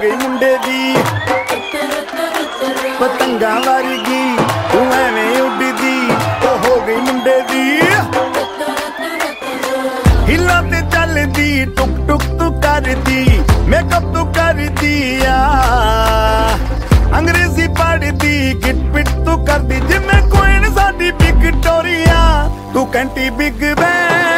गई मुंडे दी। पतंगा मारगी तू एवें उड़ी दी। तो हो गई मुंडे दी। हिला ते चल दी टुक टुक तू कर दी। मेकअप तू कर दी आ अंग्रेज़ी पढ़ दी गिट पिट तू कर दी। जिम्मे कोई नहीं साड़ी बिग टोरिया तू कैंटी बिग बैंड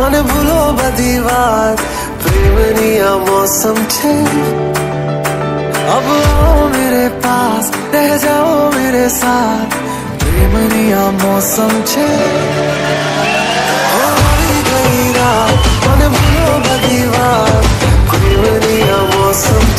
मन भूलो બધી વાત પ્રેમની આ अब आओ मेरे पास, रह जाओ मेरे साथ प्रेमनी आ मौसम छे। गई रात, मन भूलो बदी बात मौसम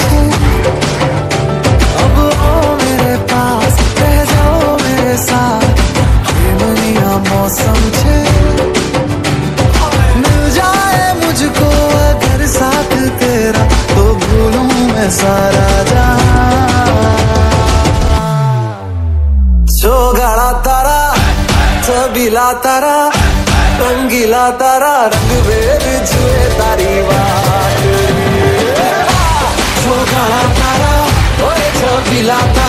पीला तारा रंग बेर जुए तारी वाट छोटा तारा ओए छोटा